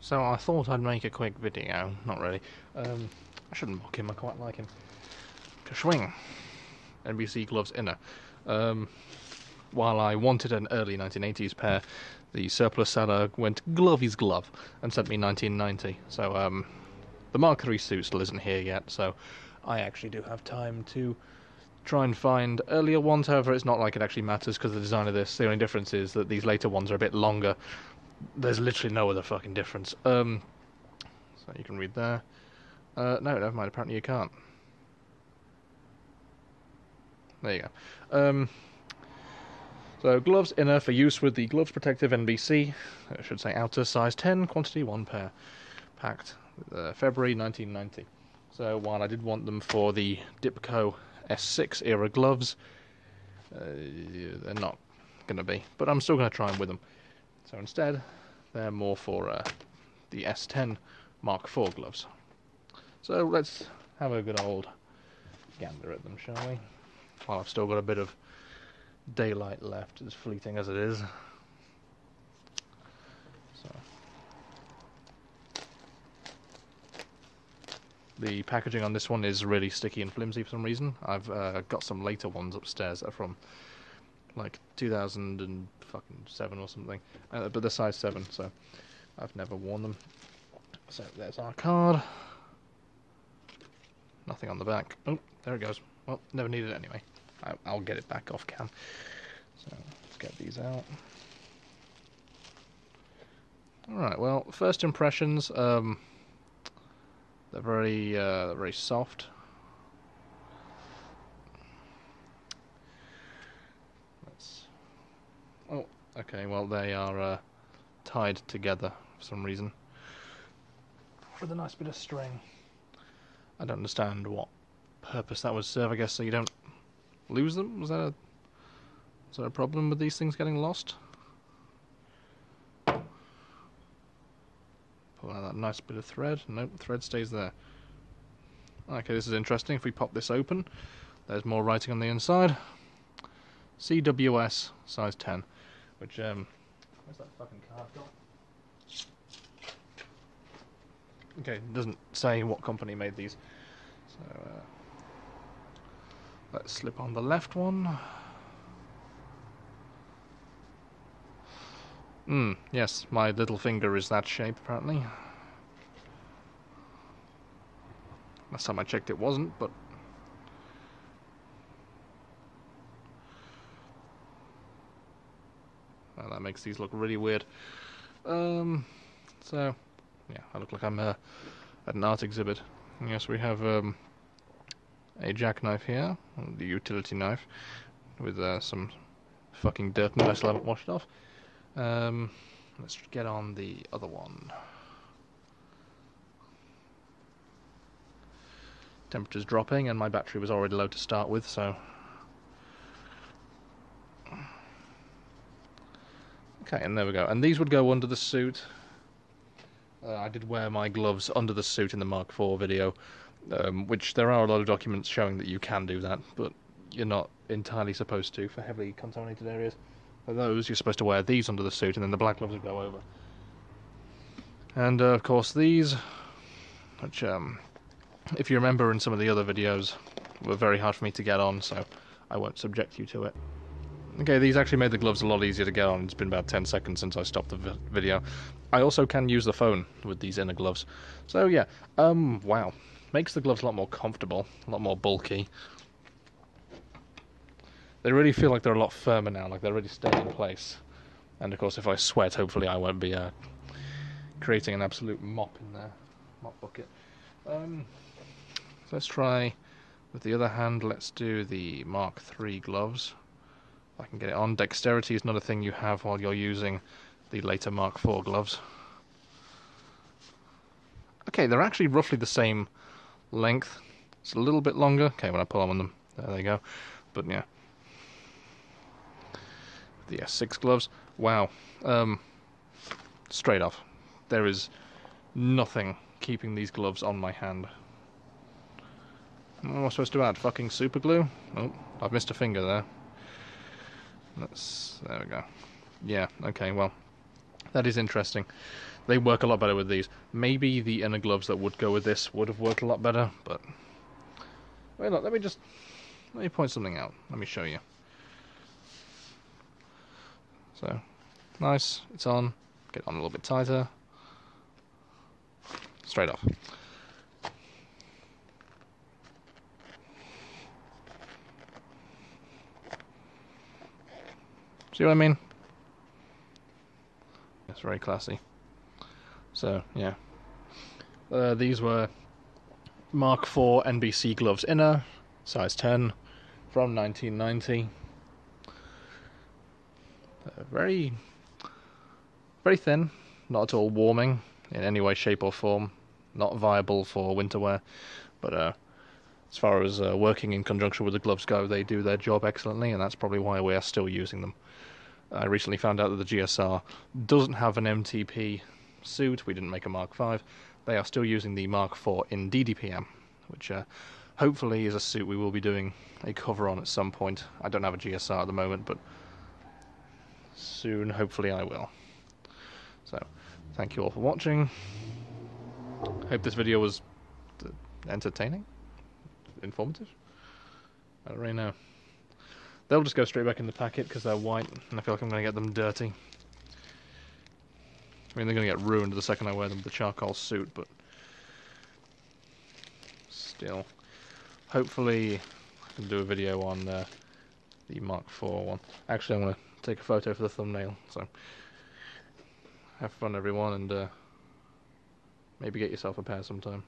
So I thought I'd make a quick video. Not really. Um, I shouldn't mock him. I quite like him. Kashwing. NBC Gloves Inner. Um, while I wanted an early 1980s pair, the surplus seller went Glovey's glove and sent me 1990. So um, the Mark III suit still isn't here yet. So I actually do have time to try and find earlier ones. However, it's not like it actually matters because the design of this. The only difference is that these later ones are a bit longer. There's literally no other fucking difference. Um, so you can read there. Uh, no, never mind. Apparently you can't. There you go. Um, so gloves inner for use with the Gloves Protective NBC. I should say outer size 10, quantity one pair. Packed uh, February 1990. So while I did want them for the Dipco S6 era gloves. Uh, they're not going to be, but I'm still going to try them with them. So instead, they're more for uh, the S10 Mark IV gloves. So let's have a good old gander at them, shall we? While I've still got a bit of daylight left, as fleeting as it is. So. The packaging on this one is really sticky and flimsy for some reason. I've uh, got some later ones upstairs that are from like 2007 or something, uh, but they're size 7, so I've never worn them. So there's our card. Nothing on the back. Oh, there it goes. Well, never needed it anyway. I, will get it back off cam. So let's get these out. Alright, well, first impressions. Um, they're very, uh, very soft. Let's. Oh, okay. Well, they are uh, tied together for some reason with a nice bit of string. I don't understand what purpose that would serve. I guess so you don't lose them. Was that a, was there a problem with these things getting lost? Pull out that nice bit of thread. Nope, thread stays there. Okay, this is interesting. If we pop this open, there's more writing on the inside. CWS size 10, which um, where's that fucking card gone? Okay, it doesn't say what company made these. So uh, let's slip on the left one. Hmm, yes, my little finger is that shape, apparently. Last time I checked it wasn't, but... Well, that makes these look really weird. Um, so, yeah, I look like I'm uh, at an art exhibit. Yes, we have um, a jackknife here, the utility knife, with uh, some fucking dirt and I still haven't washed off. Um, let's get on the other one. Temperature's dropping and my battery was already low to start with, so... Okay, and there we go. And these would go under the suit. Uh, I did wear my gloves under the suit in the Mark IV video, um, which there are a lot of documents showing that you can do that, but you're not entirely supposed to for heavily contaminated areas. For those, you're supposed to wear these under the suit, and then the black gloves would go over. And, uh, of course, these, which, um, if you remember in some of the other videos, were very hard for me to get on, so I won't subject you to it. Okay, these actually made the gloves a lot easier to get on. It's been about 10 seconds since I stopped the video. I also can use the phone with these inner gloves. So, yeah, um, wow. Makes the gloves a lot more comfortable, a lot more bulky. They really feel like they're a lot firmer now, like they're really staying in place. And of course, if I sweat, hopefully I won't be uh, creating an absolute mop in there, mop bucket. Um, let's try with the other hand. Let's do the Mark III gloves. I can get it on. Dexterity is not a thing you have while you're using the later Mark IV gloves. Okay, they're actually roughly the same length. It's a little bit longer. Okay, when I pull on them, there they go. But yeah the S6 gloves. Wow. Um, straight off, there is nothing keeping these gloves on my hand. What am I supposed to add? Fucking super glue? Oh, I've missed a finger there. Let's. There we go. Yeah. Okay. Well, that is interesting. they work a lot better with these. Maybe the inner gloves that would go with this would have worked a lot better, but wait, look, let me just let me point something out. Let me show you. So nice, it's on. Get on a little bit tighter. Straight off. See what I mean? It's very classy. So, yeah. Uh, these were Mark IV NBC gloves inner, size 10, from 1990. Uh, very, very thin, not at all warming in any way, shape, or form. Not viable for winter wear, but uh, as far as uh, working in conjunction with the gloves go, they do their job excellently, and that's probably why we are still using them. I recently found out that the GSR doesn't have an MTP suit. We didn't make a Mark V. They are still using the Mark IV in DDPM, which uh, hopefully is a suit we will be doing a cover on at some point. I don't have a GSR at the moment, but soon, hopefully, I will. So, thank you all for watching. Hope this video was entertaining, informative. I don't really know. They'll just go straight back in the packet because they're white, and I feel like I'm going to get them dirty. I mean, they're going to get ruined the second I wear them with the charcoal suit, but still. Hopefully, I can do a video on uh, the Mark IV one. Actually, I'm going to take a photo for the thumbnail, so have fun, everyone, and uh, maybe get yourself a pair sometime.